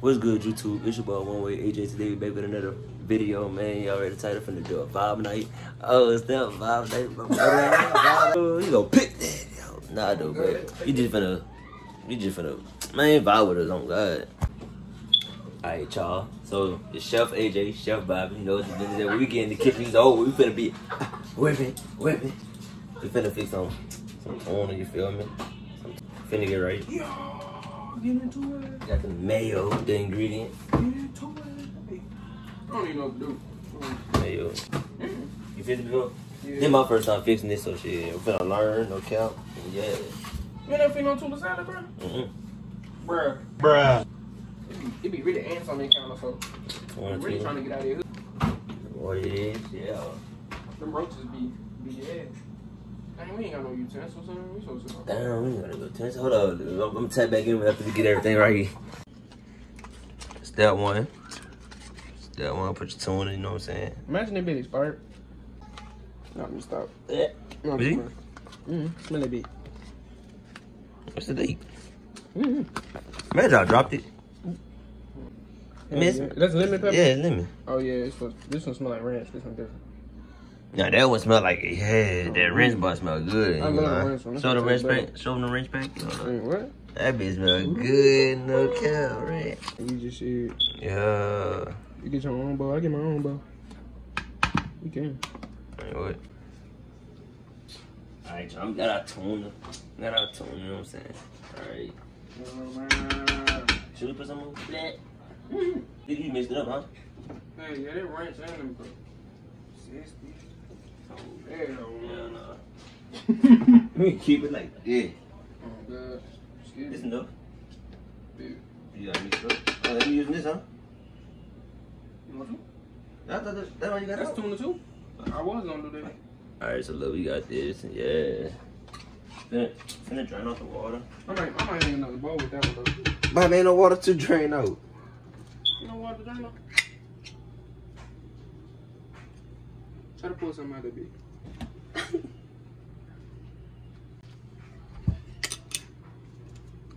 What's good, YouTube? It's your boy One Way AJ today. We back with another video, man. Y'all ready title from the do a vibe night? Oh, it's that vibe night, brother. You gonna pick that? Yo. Nah, though, but you just finna, you just finna, man, vibe with us on God. Alright, y'all. So the chef AJ, Chef Bobby, you know what the business is. We getting the kitchen's over. We finna be whipping, whipping. We finna fix some, some corner. You feel me? Finna get right. Get into it. Got the mayo, the ingredient. Get into it. Uh, I don't even know what to do. Mayo. Mm-hmm. You fix it before? Yeah. This my first time fixing this, so shit. I'm finna learn, no cap. Yeah. You ain't never feed no tuna salad, bro? Mm-mm. Bruh. Bruh. It be, it be really ants on that counter, so One, I'm really trying to get out of here. What it is, yeah. Them roaches be, be ass. Dang, we ain't got no utensils, son. We supposed to Damn, we ain't gotta go tense. Hold on, dude. I'm, I'm gonna tap back in after we get everything right here. Step one. Step one, put your tuna, you know what I'm saying? Imagine that bit expired. No, let me stop. Yeah. No, See? Mm-hmm. Smell that bit. What's the date? Mm-hmm. Imagine I dropped it. Yeah, Miss- yeah. That's lemon pepper? Yeah, lemon. Oh, yeah. It's supposed, this one smell like ranch. This one different. Now that one smell like yeah, that wrench mm-hmm. bar smell good. You know? Show the wrench back. Show them the wrench back. You? What? That bitch smell mm-hmm. good, no cow right? You just shit. Yeah. You get your own bow. I get my own bow. We can. Wait, what? Alright, y'all. We got our tuna. We got our tuna. You know what I'm saying? Alright. Oh, Should we put some on that? Mm -hmm. You mixed it up, huh? Hey, yeah, that ranch and them, bro. 60. There no. Keep it like this. Oh, this You got me stuck. Oh, you using this, huh? You want to? That, that, that, that you got That's two and two. I was gonna do that. Alright, so look, we got this. Yeah. Finna, finna drain out the water. I might, I might need another bowl with that one, though. But ain't no water to drain out. No water to drain out? Try to pull something out of it.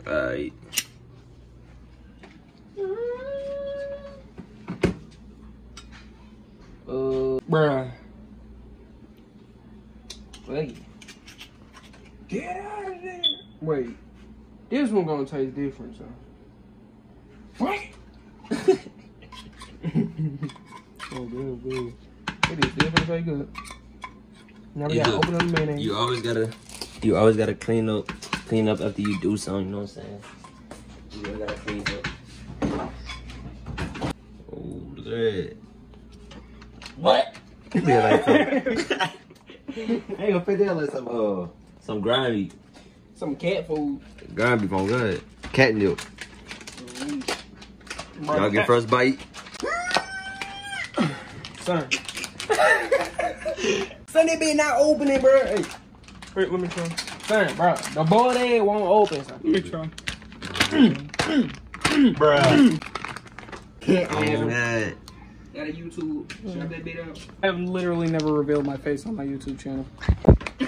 Alright. Uh, Bruh. wait. Get out of there. Wait. This one gonna taste different, so. What? oh, good, good. It is definitely taste good. Now we You gotta do. open up the mayonnaise. You always gotta, you always gotta clean up, clean up after you do something. You know what I'm saying? You always gotta clean up. Oh, look at that. What? yeah, like some, I ain't gonna fit that like some, uh, some ground beef. Some cat food. Ground beef on good. Catnip. Y'all get first bite. Son. Son, they be not opening, bro. Hey. Wait, let me try. Son, bro, the boiled egg won't open, son. Let me try. Bruh. Can't Oh, God. Got a YouTube. Shut that bit out. I have literally never revealed my face on my YouTube channel.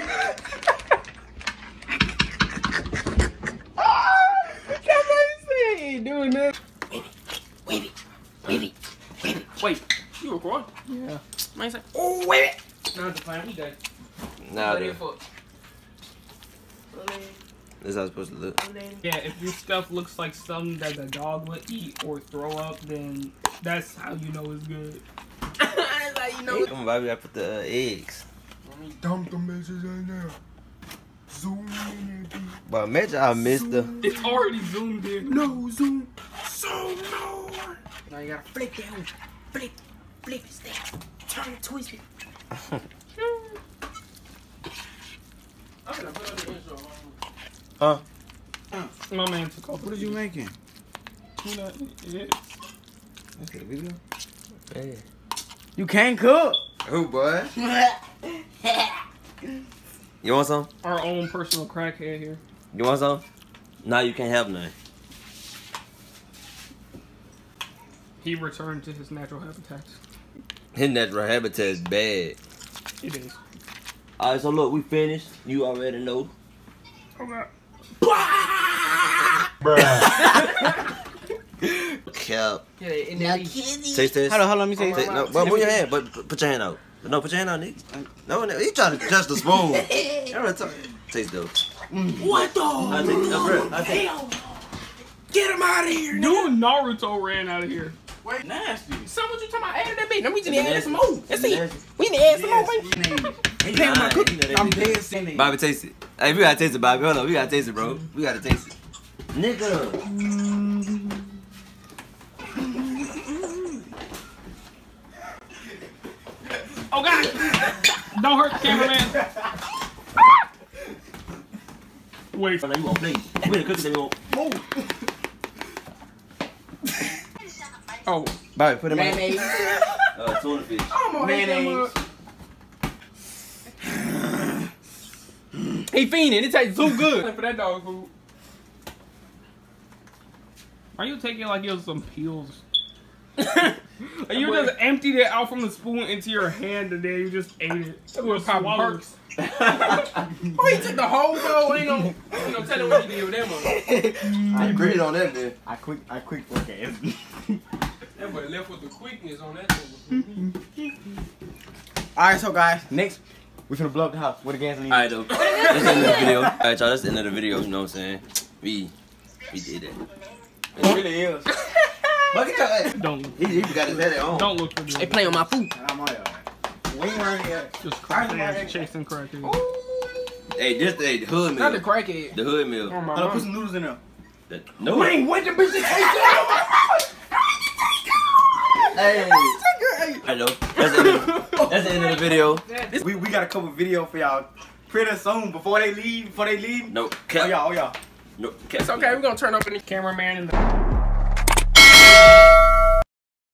Somebody say ain't doing that. Wait, you record? Yeah. Man, say, oh, wait. No, the plan, we done. Nah, dude. This is how it's supposed to look. Yeah, if your stuff looks like something that the dog would eat or throw up, then that's how you know it's good. That's how you know. Come on, Bobby, I put the uh, eggs. Dump the bitches in there. Zoom in there, But imagine I missed the. It's already zoomed in. No, zoom. Zoom more. Now you gotta flip that one. Flip. Flip it, step. Turn it, twist it. I'm gonna put on the intro. Huh? My man took off. What are you making? You know, it- That's a video. Hey. You can't cook. Who, boy? You want some? our own personal crackhead here. You want some? Nah, you can't have none. He returned to his natural habitat. His natural habitat is bad. It is. Alright, so look, we finished. You already know. Okay. Bruh. cap. Yeah, and then he- Taste this. Hold on, hold on, let me see. Taste- No, but move your hand. But but put your hand out. No, put your hand out, Nick. No, no, he trying to touch the spoon. Every. Taste though. Mm. What the? I take, no, bro, I take. Get him out of here. Dude, Naruto ran out of here. Wait, Nasty. son, what you talking about? Add that bitch. Then we just need to add Nasty. some more. Let's see. We need to add some more, baby. Hey, Playing with my Nah, cookie. you I'm dead sinning. Bobby, taste it. Hey, we gotta taste it, Bobby. Hold on, we gotta taste it, bro. We gotta taste it. Nigga. Oh god! Don't hurt the cameraman. Wait. Now you want plate. We gonna cook it, then we want. Oh, Bobby, put him in. mayonnaise. Uh, tuna fish. I'm gonna hate that Mayonnaise. He fiending. It tastes so good. For that dog food. Why you taking like it was some pills? Like you just emptied it out from the spoon into your hand and then you just ate it. That was Papa Swallowed. Perks. Oh, he took the whole bowl. Ain't no, ain't no telling what he did with that mug. I breathe on that, man. I quick, I quick work ass. That boy left with the quickness on that thing. Mm-hmm. Alright, so guys, next, we're gonna blow up the house with a gasoline. Alright, though. That's the end of the video. Alright, y'all, that's the end of the video. You know what I'm saying? We, we did it. It really is. Look at that. Don't He, he got his head on. don't look for They this. playing with my food. I'm all right. We ain't running yet. Just crackheads chasing crackheads. Hey, this the, the hood Not the meal. crackhead. The hood meal. Oh, my Hold on, put mama. some noodles in there. The, no. Man, what the bitch is Hey. I know. That's the, end of, that's the end of the video. We, we got a couple video for y'all pretty soon before they leave. Before they leave. No. Oh y'all, oh y'all. No. Cap. It's okay. We're gonna turn up in the Cameraman in the